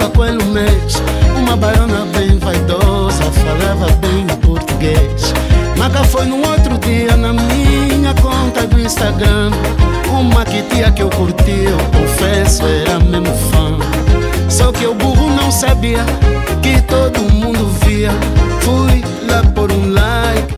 falava aquele mês. Uma baiana bem vaidosa Falava bem português. Maca foi no outro dia na minha conta do Instagram. Uma que tia que eu curti, eu confesso, era mesmo fã. Só que o burro não sabia que todo